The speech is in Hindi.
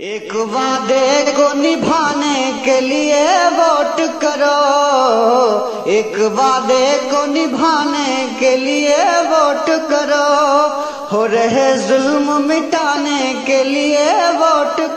एक वादे को निभाने के लिए वोट करो। एक वादे को निभाने के लिए वोट करो। हो रहे जुल्म मिटाने के लिए वोट